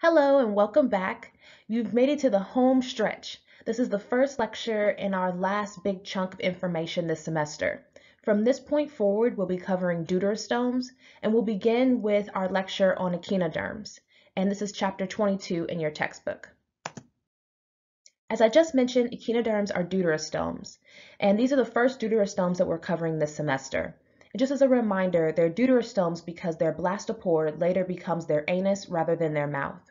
Hello and welcome back. You've made it to the home stretch. This is the first lecture in our last big chunk of information this semester. From this point forward, we'll be covering deuterostomes, and we'll begin with our lecture on echinoderms. And this is chapter 22 in your textbook. As I just mentioned, echinoderms are deuterostomes, and these are the first deuterostomes that we're covering this semester. And just as a reminder, they're deuterostomes because their blastopore later becomes their anus rather than their mouth.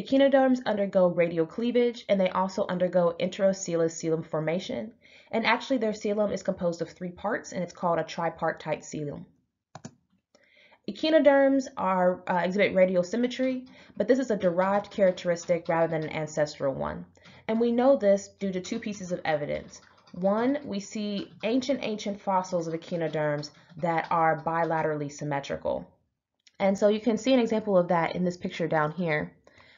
Echinoderms undergo radial cleavage and they also undergo enterocoelous coelom formation. And actually their coelom is composed of three parts and it's called a tripartite coelom. Echinoderms are uh, exhibit radial symmetry, but this is a derived characteristic rather than an ancestral one. And we know this due to two pieces of evidence. One, we see ancient, ancient fossils of echinoderms that are bilaterally symmetrical. And so you can see an example of that in this picture down here.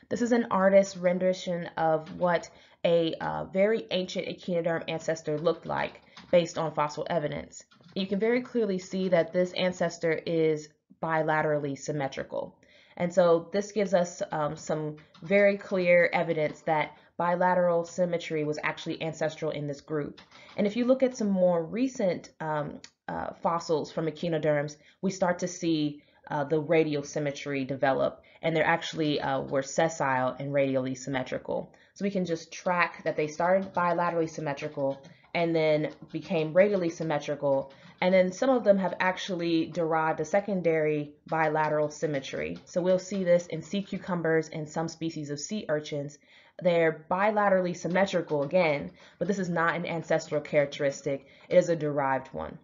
This is an artist's rendition of what a uh, very ancient echinoderm ancestor looked like based on fossil evidence. You can very clearly see that this ancestor is bilaterally symmetrical. And so this gives us um, some very clear evidence that bilateral symmetry was actually ancestral in this group. And if you look at some more recent um, uh, fossils from echinoderms, we start to see uh, the radial symmetry develop and they're actually uh, were sessile and radially symmetrical. So we can just track that they started bilaterally symmetrical and then became radially symmetrical. And then some of them have actually derived a secondary bilateral symmetry. So we'll see this in sea cucumbers and some species of sea urchins. They're bilaterally symmetrical again, but this is not an ancestral characteristic. It is a derived one.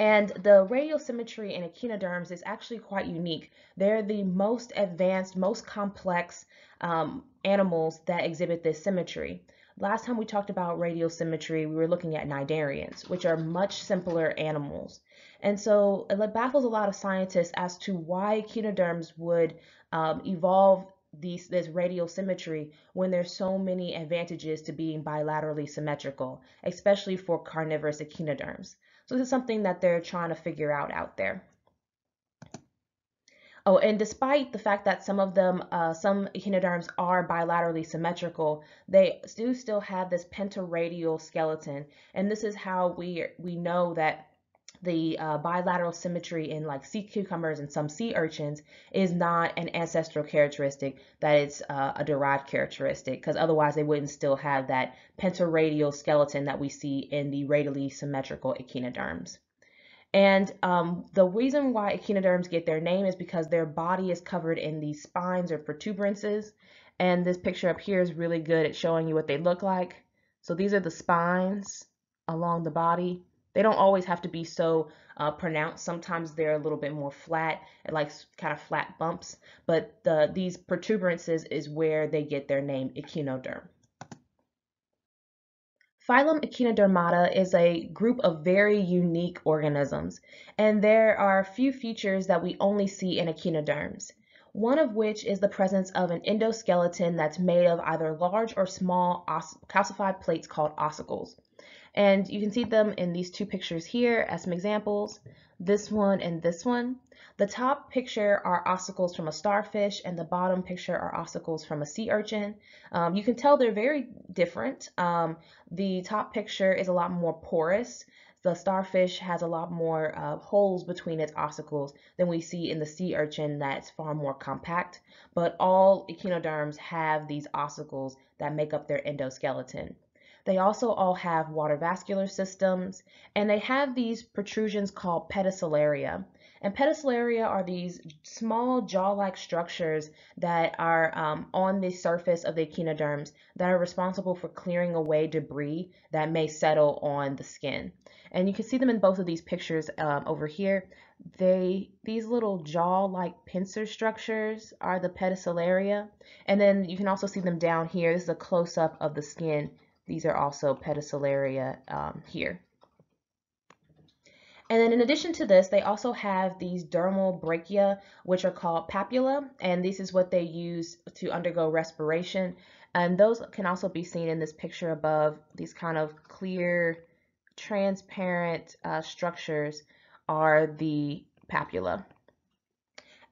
And the radial symmetry in echinoderms is actually quite unique. They're the most advanced, most complex um, animals that exhibit this symmetry. Last time we talked about radial symmetry, we were looking at cnidarians, which are much simpler animals. And so it baffles a lot of scientists as to why echinoderms would um, evolve these, this radial symmetry when there's so many advantages to being bilaterally symmetrical, especially for carnivorous echinoderms. So this is something that they're trying to figure out out there. Oh, and despite the fact that some of them, uh, some echinoderms are bilaterally symmetrical, they do still have this pentaradial skeleton. And this is how we, we know that the uh, bilateral symmetry in like sea cucumbers and some sea urchins is not an ancestral characteristic, that it's uh, a derived characteristic, because otherwise they wouldn't still have that pentaradial skeleton that we see in the radially symmetrical echinoderms. And um, the reason why echinoderms get their name is because their body is covered in these spines or protuberances. And this picture up here is really good at showing you what they look like. So these are the spines along the body. They don't always have to be so uh, pronounced. Sometimes they're a little bit more flat, like kind of flat bumps. But the, these protuberances is where they get their name echinoderm. Phylum Echinodermata is a group of very unique organisms, and there are a few features that we only see in echinoderms. One of which is the presence of an endoskeleton that's made of either large or small calcified plates called ossicles. And you can see them in these two pictures here as some examples, this one and this one. The top picture are ossicles from a starfish and the bottom picture are ossicles from a sea urchin. Um, you can tell they're very different. Um, the top picture is a lot more porous. The starfish has a lot more uh, holes between its ossicles than we see in the sea urchin that's far more compact. But all echinoderms have these ossicles that make up their endoskeleton. They also all have water vascular systems, and they have these protrusions called pedicellaria. And pedicellaria are these small jaw-like structures that are um, on the surface of the echinoderms that are responsible for clearing away debris that may settle on the skin. And you can see them in both of these pictures um, over here. They These little jaw-like pincer structures are the pedicellaria. And then you can also see them down here. This is a close-up of the skin these are also pedicellaria um, here. And then in addition to this, they also have these dermal branchiae, which are called papilla, and this is what they use to undergo respiration. And those can also be seen in this picture above. These kind of clear, transparent uh, structures are the papilla.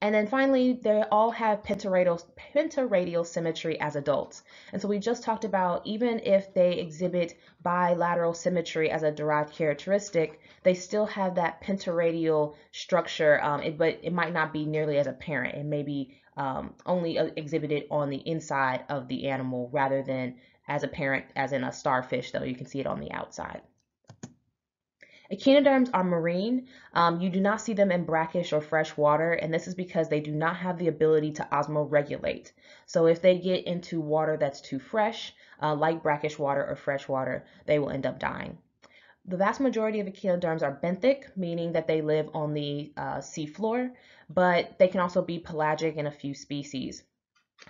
And then finally, they all have pentaradial, pentaradial symmetry as adults. And so we just talked about even if they exhibit bilateral symmetry as a derived characteristic, they still have that pentaradial structure, um, it, but it might not be nearly as apparent. It may be um, only uh, exhibited on the inside of the animal rather than as apparent as in a starfish, though you can see it on the outside. Echinoderms are marine. Um, you do not see them in brackish or fresh water, and this is because they do not have the ability to osmoregulate. So if they get into water that's too fresh, uh, like brackish water or fresh water, they will end up dying. The vast majority of echinoderms are benthic, meaning that they live on the uh, seafloor, but they can also be pelagic in a few species.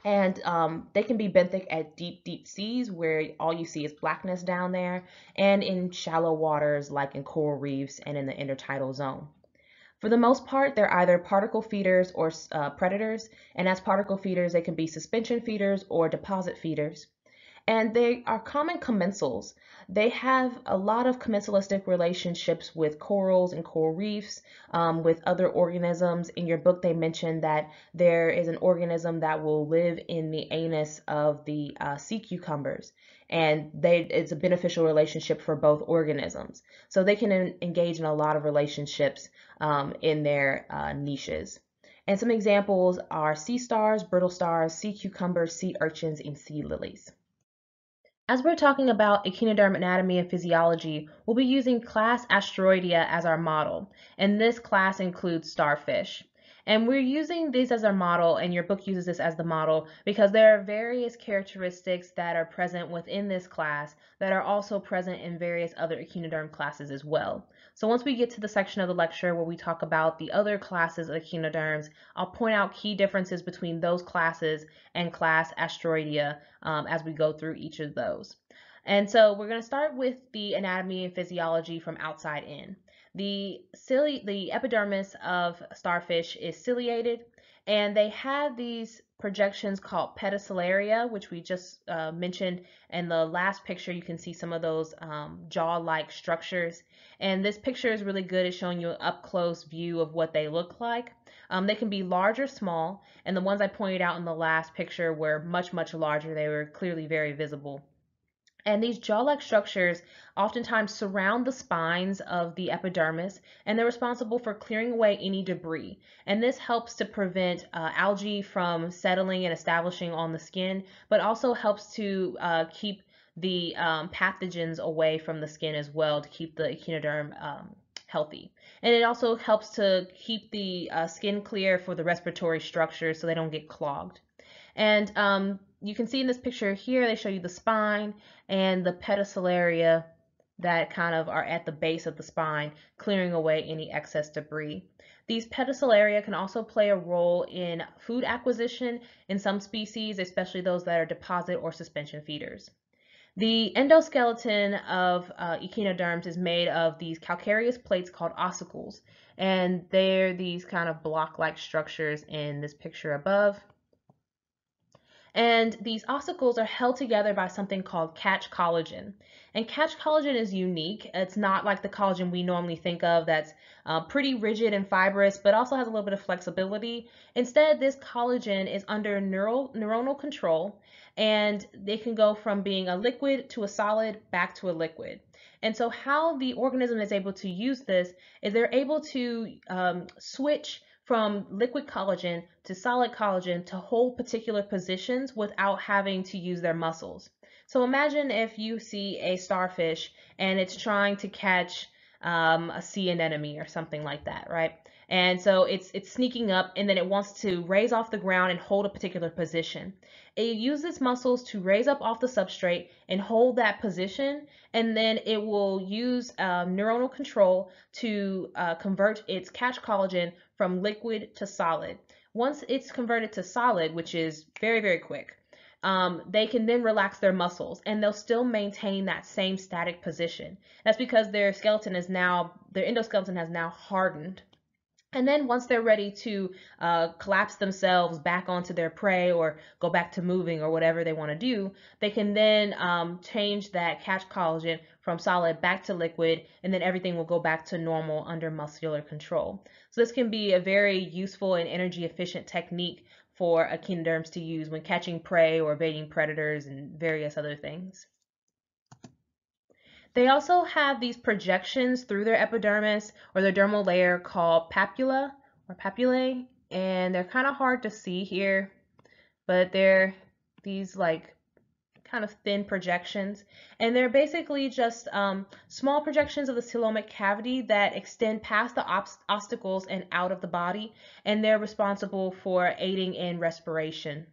And um, they can be benthic at deep, deep seas where all you see is blackness down there, and in shallow waters like in coral reefs and in the intertidal zone. For the most part, they're either particle feeders or uh, predators, and as particle feeders, they can be suspension feeders or deposit feeders and they are common commensals. They have a lot of commensalistic relationships with corals and coral reefs, um, with other organisms. In your book, they mentioned that there is an organism that will live in the anus of the uh, sea cucumbers, and they, it's a beneficial relationship for both organisms. So they can engage in a lot of relationships um, in their uh, niches. And some examples are sea stars, brittle stars, sea cucumbers, sea urchins, and sea lilies. As we're talking about echinoderm anatomy and physiology, we'll be using class Asteroidea as our model, and this class includes starfish. And we're using these as our model, and your book uses this as the model, because there are various characteristics that are present within this class that are also present in various other echinoderm classes as well. So once we get to the section of the lecture where we talk about the other classes of echinoderms, I'll point out key differences between those classes and class Asteroidea um, as we go through each of those. And so we're going to start with the anatomy and physiology from outside in. The, cili the epidermis of starfish is ciliated, and they have these projections called pedicellaria, which we just uh, mentioned. In the last picture, you can see some of those um, jaw-like structures. And this picture is really good at showing you an up-close view of what they look like. Um, they can be large or small, and the ones I pointed out in the last picture were much, much larger. They were clearly very visible. And these jaw-like structures oftentimes surround the spines of the epidermis, and they're responsible for clearing away any debris. And this helps to prevent uh, algae from settling and establishing on the skin, but also helps to uh, keep the um, pathogens away from the skin as well to keep the echinoderm um, healthy. And it also helps to keep the uh, skin clear for the respiratory structures so they don't get clogged. And um, you can see in this picture here, they show you the spine and the pedicellaria that kind of are at the base of the spine, clearing away any excess debris. These pedicellaria can also play a role in food acquisition in some species, especially those that are deposit or suspension feeders. The endoskeleton of uh, echinoderms is made of these calcareous plates called ossicles, and they're these kind of block-like structures in this picture above. And these ossicles are held together by something called catch collagen. And catch collagen is unique. It's not like the collagen we normally think of that's uh, pretty rigid and fibrous, but also has a little bit of flexibility. Instead, this collagen is under neural, neuronal control, and they can go from being a liquid to a solid back to a liquid. And so how the organism is able to use this is they're able to um, switch from liquid collagen to solid collagen to hold particular positions without having to use their muscles. So imagine if you see a starfish and it's trying to catch um, a sea anemone or something like that, right? And so it's it's sneaking up and then it wants to raise off the ground and hold a particular position. It uses muscles to raise up off the substrate and hold that position and then it will use um, neuronal control to uh, convert its catch collagen from liquid to solid. Once it's converted to solid, which is very, very quick, um, they can then relax their muscles and they'll still maintain that same static position. That's because their skeleton is now, their endoskeleton has now hardened And then once they're ready to uh, collapse themselves back onto their prey or go back to moving or whatever they want to do, they can then um, change that catch collagen from solid back to liquid, and then everything will go back to normal under muscular control. So this can be a very useful and energy efficient technique for echinoderms to use when catching prey or evading predators and various other things. They also have these projections through their epidermis or their dermal layer called papilla or papillae, and they're kind of hard to see here, but they're these like kind of thin projections, and they're basically just um, small projections of the coelomic cavity that extend past the ossicles and out of the body, and they're responsible for aiding in respiration.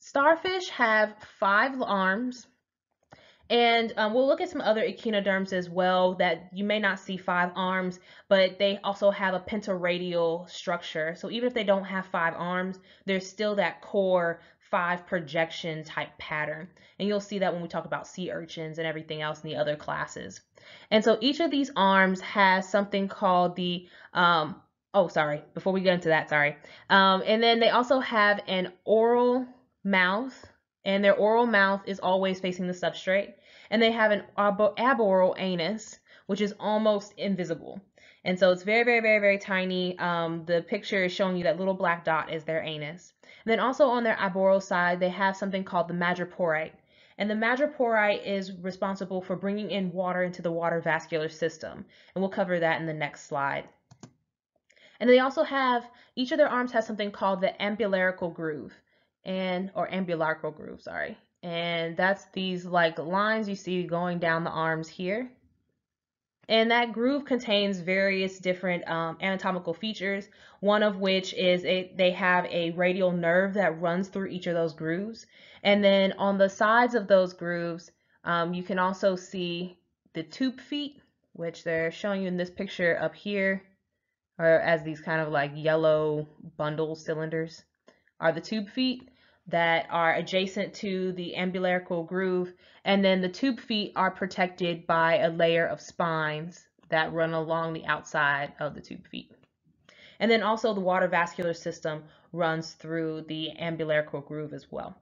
Starfish have five arms, and um, we'll look at some other echinoderms as well that you may not see five arms, but they also have a pentaradial structure. So even if they don't have five arms, there's still that core five projection type pattern. And you'll see that when we talk about sea urchins and everything else in the other classes. And so each of these arms has something called the, um, oh, sorry, before we get into that, sorry. Um, and then they also have an oral mouth and their oral mouth is always facing the substrate and they have an ab aboral anus, which is almost invisible. And so it's very, very, very, very tiny. Um, the picture is showing you that little black dot is their anus. And then also on their aboral side, they have something called the madreporite. And the madreporite is responsible for bringing in water into the water vascular system. And we'll cover that in the next slide. And they also have, each of their arms has something called the ambulacral groove and, or ambulacral groove, sorry and that's these like lines you see going down the arms here. And that groove contains various different um, anatomical features, one of which is a, they have a radial nerve that runs through each of those grooves. And then on the sides of those grooves, um, you can also see the tube feet, which they're showing you in this picture up here, or as these kind of like yellow bundle cylinders, are the tube feet that are adjacent to the ambulacral groove, and then the tube feet are protected by a layer of spines that run along the outside of the tube feet. And then also the water vascular system runs through the ambulacral groove as well.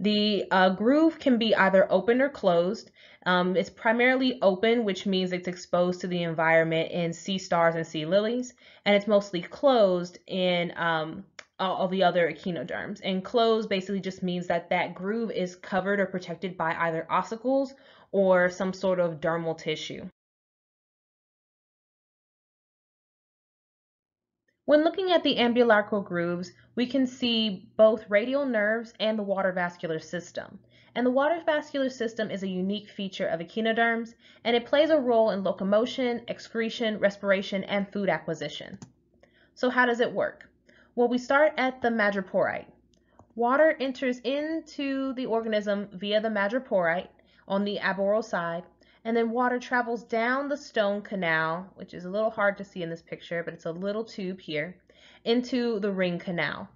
The uh, groove can be either open or closed. Um, it's primarily open, which means it's exposed to the environment in sea stars and sea lilies, and it's mostly closed in um, all the other echinoderms. And closed basically just means that that groove is covered or protected by either ossicles or some sort of dermal tissue. When looking at the ambulacral grooves, we can see both radial nerves and the water vascular system. And the water vascular system is a unique feature of echinoderms, and it plays a role in locomotion, excretion, respiration, and food acquisition. So how does it work? Well, we start at the madreporite. Water enters into the organism via the madreporite on the aboral side, and then water travels down the stone canal, which is a little hard to see in this picture, but it's a little tube here, into the ring canal.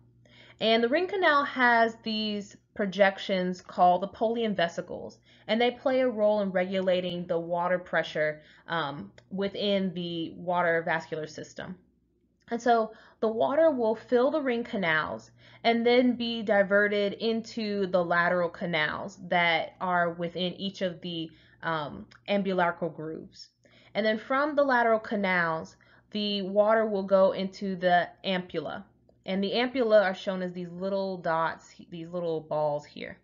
And the ring canal has these projections called the Polian vesicles, and they play a role in regulating the water pressure um, within the water vascular system. And so the water will fill the ring canals and then be diverted into the lateral canals that are within each of the um, ambulacral grooves. And then from the lateral canals, the water will go into the ampulla. And the ampulla are shown as these little dots, these little balls here.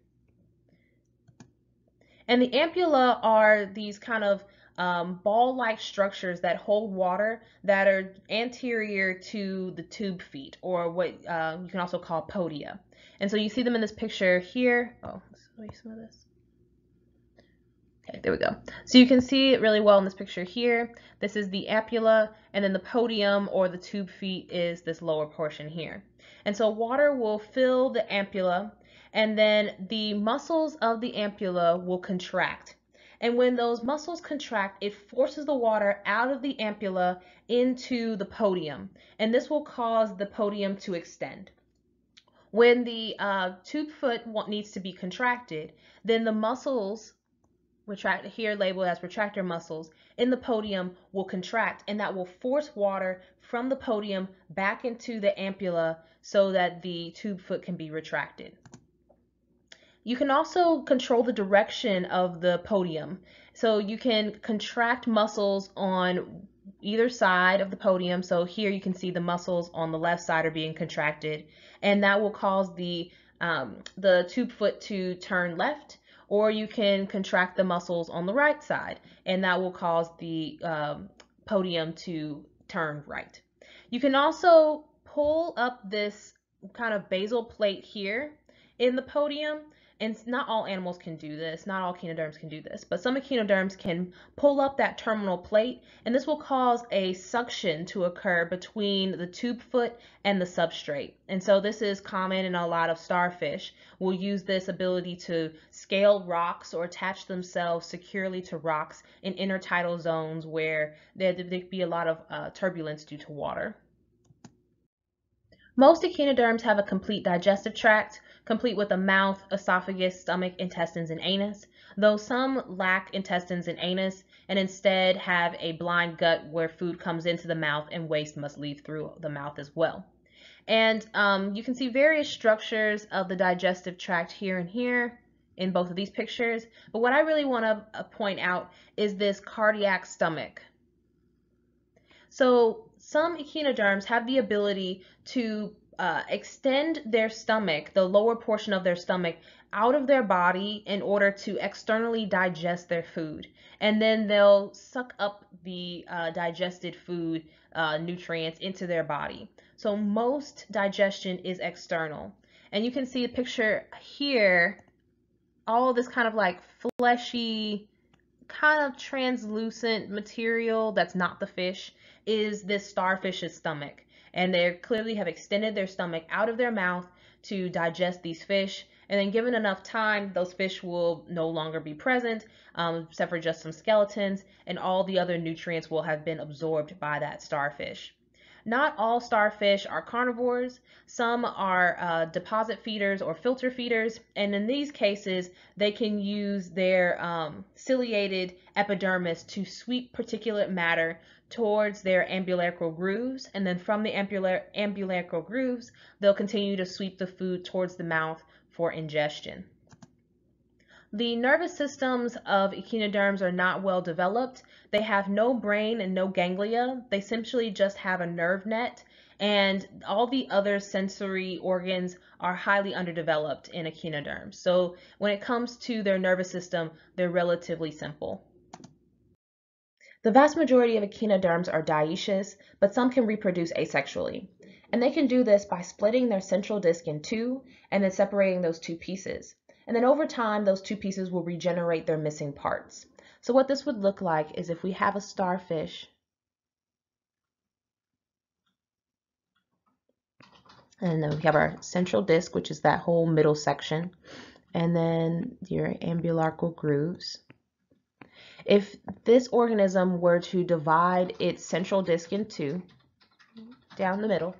And the ampulla are these kind of um, ball-like structures that hold water that are anterior to the tube feet or what uh, you can also call podia. And so you see them in this picture here. Oh, let me some of this. Okay, there we go. So you can see it really well in this picture here. This is the ampulla, and then the podium or the tube feet is this lower portion here. And so water will fill the ampulla, and then the muscles of the ampulla will contract. And when those muscles contract, it forces the water out of the ampulla into the podium. And this will cause the podium to extend. When the uh, tube foot needs to be contracted, then the muscles retract here labeled as retractor muscles in the podium will contract and that will force water from the podium back into the ampulla so that the tube foot can be retracted. You can also control the direction of the podium. So you can contract muscles on either side of the podium. So here you can see the muscles on the left side are being contracted and that will cause the, um, the tube foot to turn left or you can contract the muscles on the right side and that will cause the um, podium to turn right. You can also pull up this kind of basal plate here in the podium and not all animals can do this, not all echinoderms can do this, but some echinoderms can pull up that terminal plate and this will cause a suction to occur between the tube foot and the substrate. And so this is common in a lot of starfish. Will use this ability to scale rocks or attach themselves securely to rocks in intertidal zones where there would be a lot of uh, turbulence due to water. Most echinoderms have a complete digestive tract, complete with a mouth, esophagus, stomach, intestines, and anus, though some lack intestines and anus and instead have a blind gut where food comes into the mouth and waste must leave through the mouth as well. And um, you can see various structures of the digestive tract here and here in both of these pictures. But what I really want to uh, point out is this cardiac stomach. So some echinoderms have the ability to uh, extend their stomach, the lower portion of their stomach, out of their body in order to externally digest their food. And then they'll suck up the uh, digested food uh, nutrients into their body. So most digestion is external. And you can see a picture here, all this kind of like fleshy, kind of translucent material that's not the fish is this starfish's stomach. And they clearly have extended their stomach out of their mouth to digest these fish. And then given enough time, those fish will no longer be present, um, except for just some skeletons, and all the other nutrients will have been absorbed by that starfish. Not all starfish are carnivores. Some are uh, deposit feeders or filter feeders. And in these cases, they can use their um, ciliated epidermis to sweep particulate matter towards their ambulacral grooves. And then from the ambulacral grooves, they'll continue to sweep the food towards the mouth for ingestion. The nervous systems of echinoderms are not well developed. They have no brain and no ganglia. They essentially just have a nerve net and all the other sensory organs are highly underdeveloped in echinoderms. So when it comes to their nervous system, they're relatively simple. The vast majority of echinoderms are dioecious, but some can reproduce asexually. And they can do this by splitting their central disc in two and then separating those two pieces. And then over time, those two pieces will regenerate their missing parts. So what this would look like is if we have a starfish and then we have our central disc, which is that whole middle section, and then your ambulacral grooves. If this organism were to divide its central disc in two, down the middle,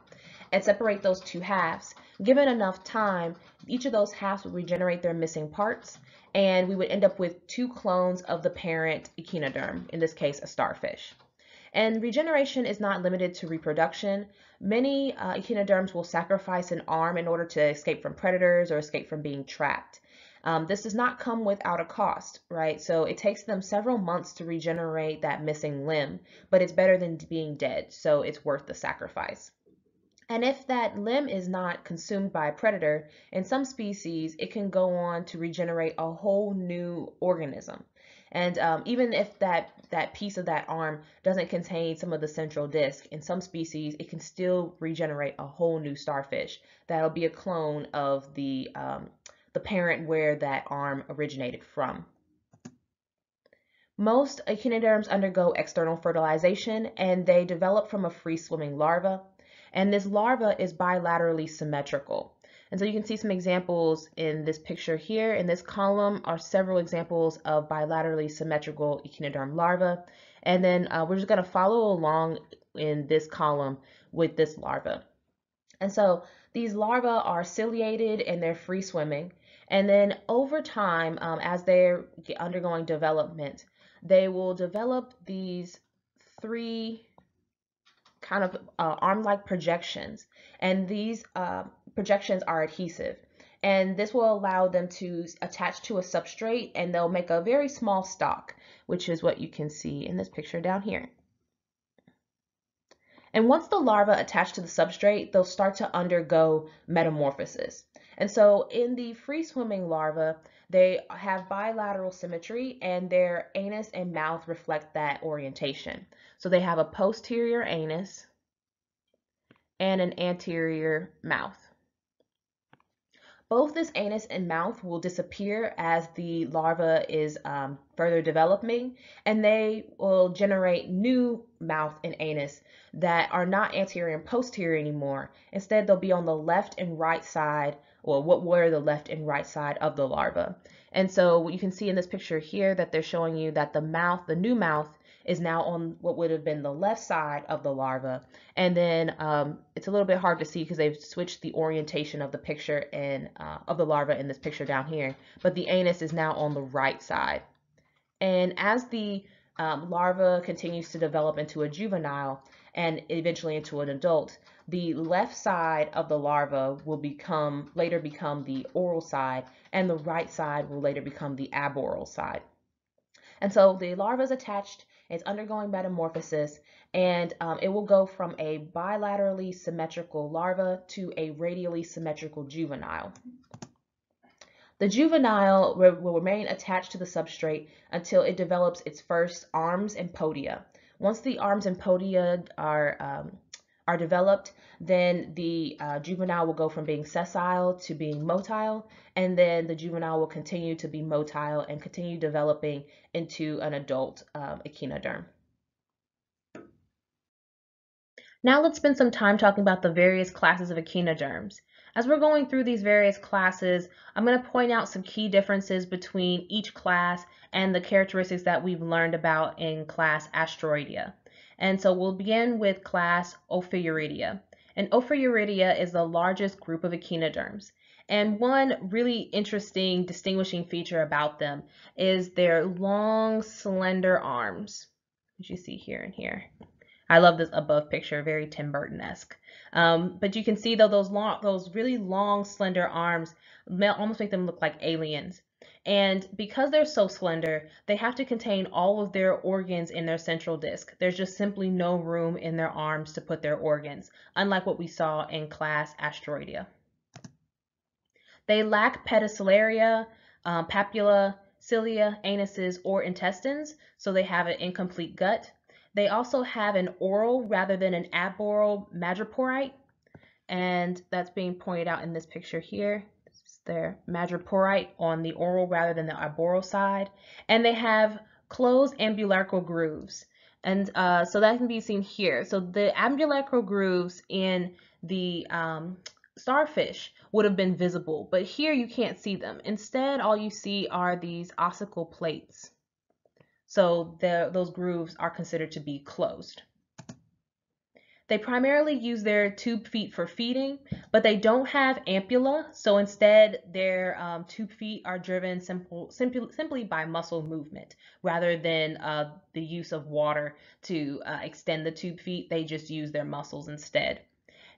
and separate those two halves, given enough time, each of those halves would regenerate their missing parts, and we would end up with two clones of the parent echinoderm, in this case, a starfish. And regeneration is not limited to reproduction. Many uh, echinoderms will sacrifice an arm in order to escape from predators or escape from being trapped. Um, this does not come without a cost, right? So it takes them several months to regenerate that missing limb, but it's better than being dead, so it's worth the sacrifice. And if that limb is not consumed by a predator, in some species, it can go on to regenerate a whole new organism. And um, even if that, that piece of that arm doesn't contain some of the central disc, in some species, it can still regenerate a whole new starfish. That'll be a clone of the, um, the parent where that arm originated from. Most echinoderms undergo external fertilization and they develop from a free-swimming larva. And this larva is bilaterally symmetrical. And so you can see some examples in this picture here. In this column are several examples of bilaterally symmetrical echinoderm larvae. And then uh, we're just going to follow along in this column with this larva. And so These larvae are ciliated and they're free swimming. And then over time, um, as they're undergoing development, they will develop these three kind of uh, arm-like projections. And these uh, projections are adhesive. And this will allow them to attach to a substrate and they'll make a very small stalk, which is what you can see in this picture down here. And once the larva attach to the substrate, they'll start to undergo metamorphosis. And so in the free swimming larva, they have bilateral symmetry and their anus and mouth reflect that orientation. So they have a posterior anus and an anterior mouth. Both this anus and mouth will disappear as the larva is um, further developing, and they will generate new mouth and anus that are not anterior and posterior anymore. Instead, they'll be on the left and right side, or what were the left and right side of the larva. And so you can see in this picture here that they're showing you that the mouth, the new mouth, is now on what would have been the left side of the larva. And then um, it's a little bit hard to see because they've switched the orientation of the picture and uh, of the larva in this picture down here. But the anus is now on the right side. And as the um, larva continues to develop into a juvenile and eventually into an adult, the left side of the larva will become later become the oral side and the right side will later become the aboral side. And so the larva is attached it's undergoing metamorphosis and um, it will go from a bilaterally symmetrical larva to a radially symmetrical juvenile. The juvenile will remain attached to the substrate until it develops its first arms and podia. Once the arms and podia are um, are developed, then the uh, juvenile will go from being sessile to being motile, and then the juvenile will continue to be motile and continue developing into an adult um, echinoderm. Now let's spend some time talking about the various classes of echinoderms. As we're going through these various classes, I'm going to point out some key differences between each class and the characteristics that we've learned about in class Asteroidea. And so we'll begin with class Ophiuroidea. And Ophiuroidea is the largest group of echinoderms. And one really interesting distinguishing feature about them is their long, slender arms, as you see here and here. I love this above picture, very Tim Burton-esque. Um, but you can see though those long, those really long, slender arms almost make them look like aliens. And because they're so slender, they have to contain all of their organs in their central disc. There's just simply no room in their arms to put their organs, unlike what we saw in class Asteroidea. They lack pedicellaria, um, papilla, cilia, anuses, or intestines, so they have an incomplete gut. They also have an oral rather than an aboral madreporite, and that's being pointed out in this picture here their madreporite on the oral rather than the aboral side. And they have closed ambulacral grooves. And uh, so that can be seen here. So the ambulacral grooves in the um, starfish would have been visible, but here you can't see them. Instead, all you see are these ossicle plates. So the, those grooves are considered to be closed. They primarily use their tube feet for feeding, but they don't have ampulla, so instead their um, tube feet are driven simple, simply, simply by muscle movement rather than uh, the use of water to uh, extend the tube feet. They just use their muscles instead.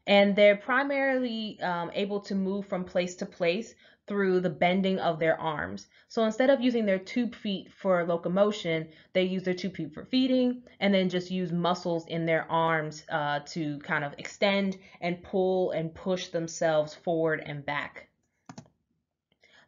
And they're primarily um, able to move from place to place through the bending of their arms. So instead of using their tube feet for locomotion, they use their tube feet for feeding and then just use muscles in their arms uh, to kind of extend and pull and push themselves forward and back.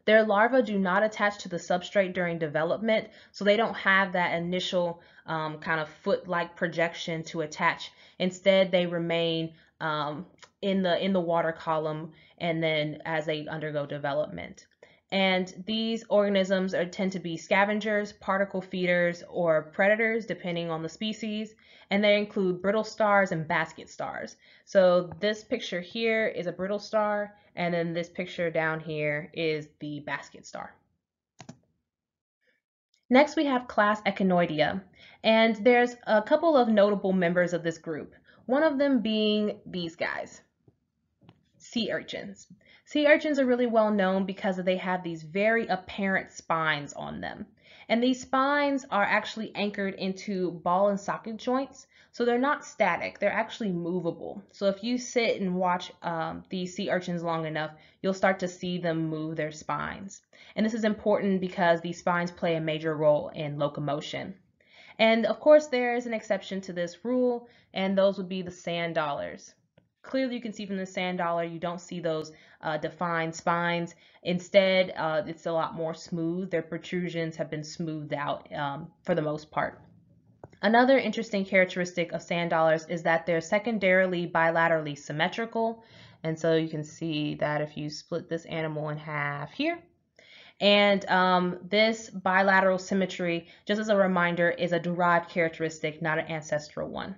Their larvae do not attach to the substrate during development, so they don't have that initial um, kind of foot-like projection to attach. Instead, they remain um, in the in the water column and then as they undergo development. And these organisms are, tend to be scavengers, particle feeders, or predators, depending on the species. And they include brittle stars and basket stars. So this picture here is a brittle star, and then this picture down here is the basket star. Next, we have class Echinoidea, and there's a couple of notable members of this group. One of them being these guys. Sea urchins. Sea urchins are really well known because they have these very apparent spines on them. And these spines are actually anchored into ball and socket joints. So they're not static, they're actually movable. So if you sit and watch um, these sea urchins long enough, you'll start to see them move their spines. And this is important because these spines play a major role in locomotion. And of course, there is an exception to this rule, and those would be the sand dollars. Clearly, you can see from the sand dollar, you don't see those uh, defined spines. Instead, uh, it's a lot more smooth. Their protrusions have been smoothed out um, for the most part. Another interesting characteristic of sand dollars is that they're secondarily bilaterally symmetrical. And so you can see that if you split this animal in half here, and um, this bilateral symmetry, just as a reminder, is a derived characteristic, not an ancestral one.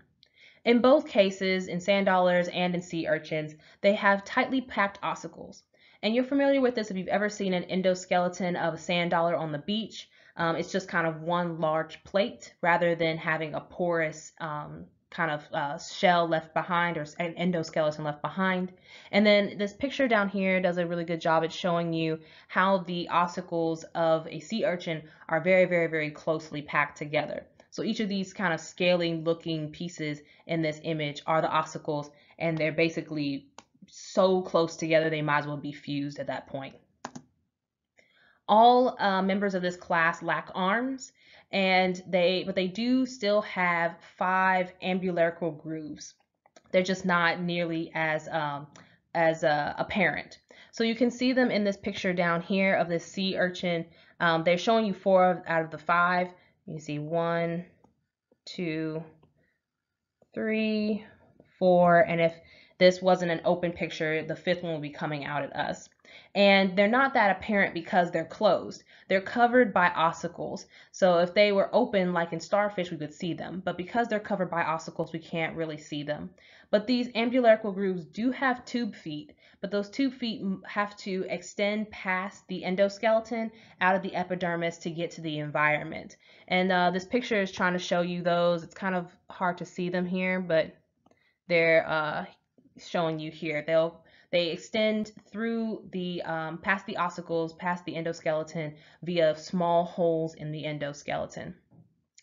In both cases, in sand dollars and in sea urchins, they have tightly packed ossicles. And you're familiar with this if you've ever seen an endoskeleton of a sand dollar on the beach. Um, it's just kind of one large plate rather than having a porous um, kind of uh, shell left behind or an endoskeleton left behind. And then this picture down here does a really good job at showing you how the ossicles of a sea urchin are very, very, very closely packed together. So each of these kind of scaling looking pieces in this image are the ossicles and they're basically so close together they might as well be fused at that point. All uh, members of this class lack arms and they but they do still have five ambulacral grooves. They're just not nearly as um, as uh, apparent. So you can see them in this picture down here of this sea urchin. Um, they're showing you four out of the five. You see one, two, three, four, and if this wasn't an open picture, the fifth one will be coming out at us and they're not that apparent because they're closed. They're covered by ossicles. So if they were open like in starfish, we could see them, but because they're covered by ossicles, we can't really see them. But these ambulacral grooves do have tube feet, but those tube feet have to extend past the endoskeleton out of the epidermis to get to the environment. And uh, this picture is trying to show you those. It's kind of hard to see them here, but they're uh, showing you here. They'll they extend through the um, past the ossicles, past the endoskeleton via small holes in the endoskeleton.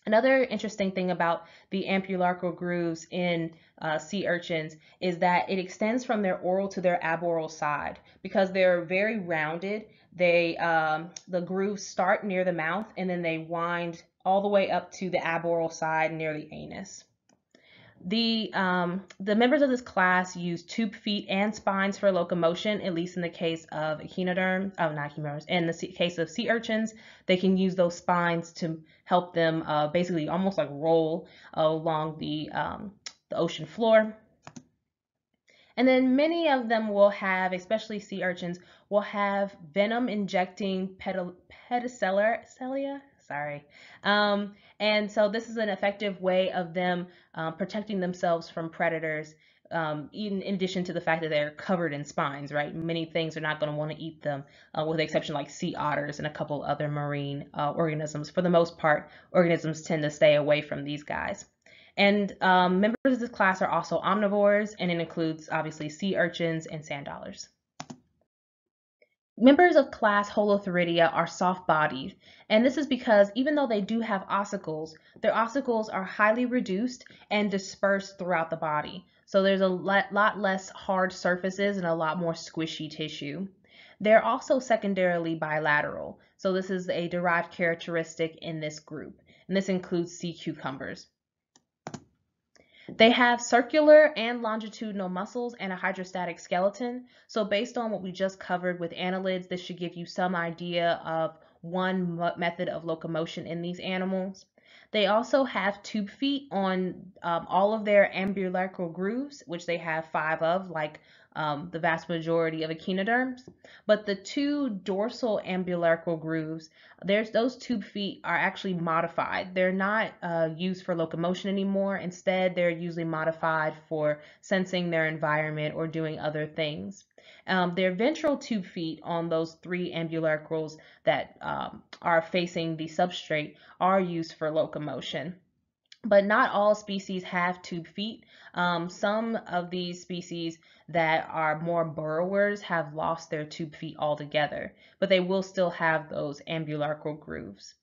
Another interesting thing about the ambulacral grooves in uh, sea urchins is that it extends from their oral to their aboral side because they're very rounded. They um, the grooves start near the mouth and then they wind all the way up to the aboral side near the anus. The, um, the members of this class use tube feet and spines for locomotion, at least in the case of echinoderms, oh, not echinoderms, in the case of sea urchins, they can use those spines to help them uh, basically almost like roll along the, um, the ocean floor. And then many of them will have, especially sea urchins, will have venom injecting pedicellar, sorry. Um, and so this is an effective way of them um, protecting themselves from predators, um, in, in, addition to the fact that they're covered in spines, right? Many things are not going to want to eat them, uh, with the exception like sea otters and a couple other marine uh, organisms. For the most part, organisms tend to stay away from these guys. And um, members of this class are also omnivores, and it includes obviously sea urchins and sand dollars. Members of class Holothuroidea are soft-bodied, and this is because even though they do have ossicles, their ossicles are highly reduced and dispersed throughout the body. So there's a lot less hard surfaces and a lot more squishy tissue. They're also secondarily bilateral, so this is a derived characteristic in this group, and this includes sea cucumbers. They have circular and longitudinal muscles and a hydrostatic skeleton. So based on what we just covered with annelids, this should give you some idea of one method of locomotion in these animals. They also have tube feet on um, all of their ambulacral grooves, which they have five of, like um, the vast majority of echinoderms. But the two dorsal ambulacral grooves, there's those tube feet are actually modified. They're not uh, used for locomotion anymore. Instead, they're usually modified for sensing their environment or doing other things. Um, their ventral tube feet on those three ambulacrals that um, are facing the substrate are used for locomotion. But not all species have tube feet. Um, some of these species that are more burrowers have lost their tube feet altogether, but they will still have those ambulacral grooves.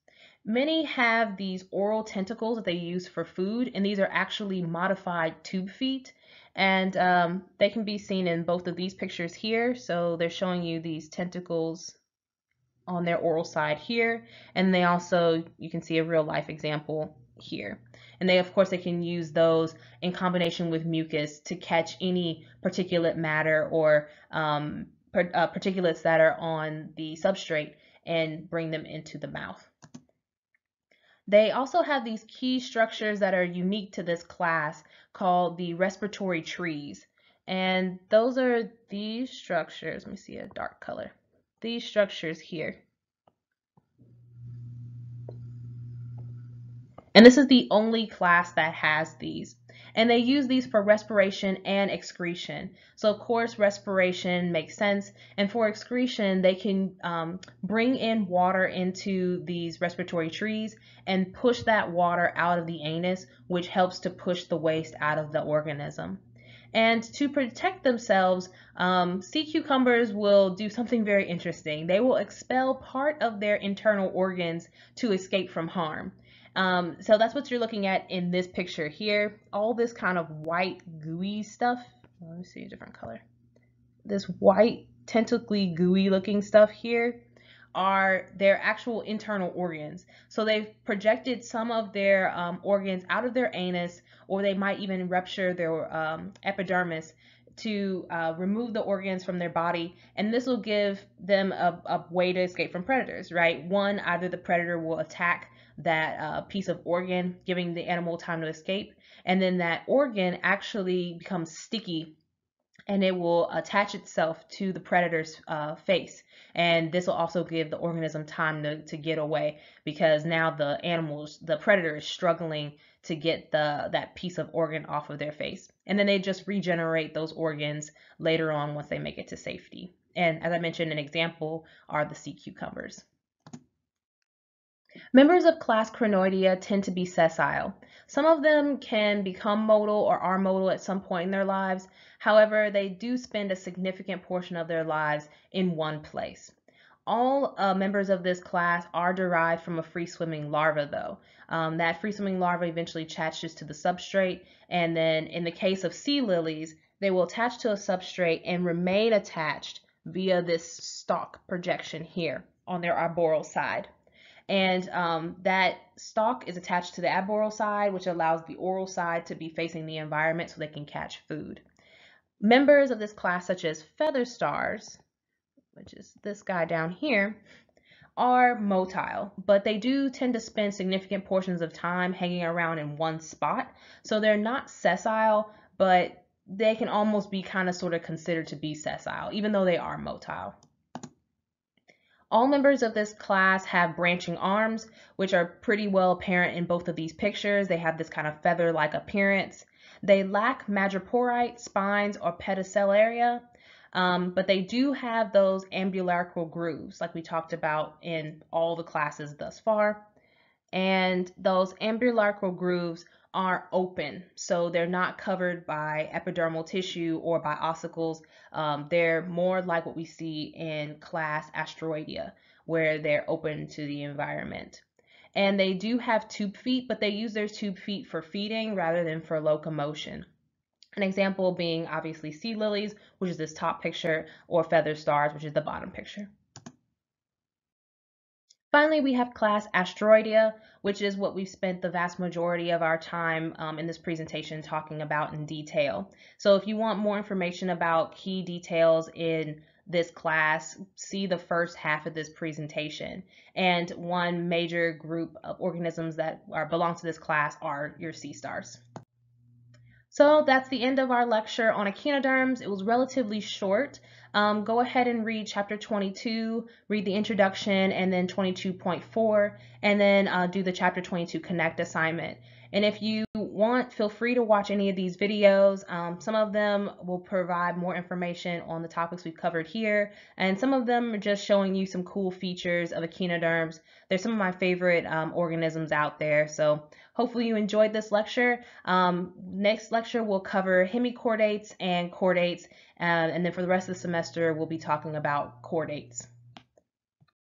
Many have these oral tentacles that they use for food, and these are actually modified tube feet. And um, they can be seen in both of these pictures here. So they're showing you these tentacles on their oral side here. And they also, you can see a real life example here. And they, of course, they can use those in combination with mucus to catch any particulate matter or um, per, uh, particulates that are on the substrate and bring them into the mouth. They also have these key structures that are unique to this class called the respiratory trees. And those are these structures. Let me see a dark color. These structures here. And this is the only class that has these. And they use these for respiration and excretion. So of course, respiration makes sense. And for excretion, they can um, bring in water into these respiratory trees and push that water out of the anus, which helps to push the waste out of the organism. And to protect themselves, um, sea cucumbers will do something very interesting. They will expel part of their internal organs to escape from harm. Um, so that's what you're looking at in this picture here. All this kind of white gooey stuff. Let me see a different color. This white tentacly gooey looking stuff here are their actual internal organs. So they've projected some of their um, organs out of their anus or they might even rupture their um, epidermis to uh, remove the organs from their body and this will give them a, a, way to escape from predators right one either the predator will attack that uh, piece of organ, giving the animal time to escape. And then that organ actually becomes sticky and it will attach itself to the predator's uh, face. And this will also give the organism time to, to get away because now the animals, the predator is struggling to get the that piece of organ off of their face. And then they just regenerate those organs later on once they make it to safety. And as I mentioned, an example are the sea cucumbers. Members of class Crinoidea tend to be sessile. Some of them can become motile or are motile at some point in their lives. However, they do spend a significant portion of their lives in one place. All uh, members of this class are derived from a free-swimming larva, though. Um, that free-swimming larva eventually attaches to the substrate, and then in the case of sea lilies, they will attach to a substrate and remain attached via this stalk projection here on their aboral side. And um, that stalk is attached to the aboral side, which allows the oral side to be facing the environment so they can catch food. Members of this class, such as feather stars, which is this guy down here, are motile, but they do tend to spend significant portions of time hanging around in one spot. So they're not sessile, but they can almost be kind of sort of considered to be sessile, even though they are motile. All members of this class have branching arms, which are pretty well apparent in both of these pictures. They have this kind of feather-like appearance. They lack madreporite, spines, or pedicellaria, um, but they do have those ambulacral grooves, like we talked about in all the classes thus far. And those ambulacral grooves are open, so they're not covered by epidermal tissue or by ossicles. Um, they're more like what we see in class Asteroidea, where they're open to the environment. And they do have tube feet, but they use their tube feet for feeding rather than for locomotion. An example being obviously sea lilies, which is this top picture, or feather stars, which is the bottom picture. Finally, we have class Asteroidea, which is what we've spent the vast majority of our time um, in this presentation talking about in detail. So if you want more information about key details in this class, see the first half of this presentation. And one major group of organisms that are, belong to this class are your sea stars. So that's the end of our lecture on echinoderms. It was relatively short. Um, go ahead and read chapter 22, read the introduction, and then 22.4, and then uh, do the chapter 22 connect assignment. And if you want, feel free to watch any of these videos. Um, some of them will provide more information on the topics we've covered here, and some of them are just showing you some cool features of echinoderms. They're some of my favorite um, organisms out there, so hopefully you enjoyed this lecture. Um, next lecture we'll cover hemichordates and chordates, uh, and then for the rest of the semester we'll be talking about chordates.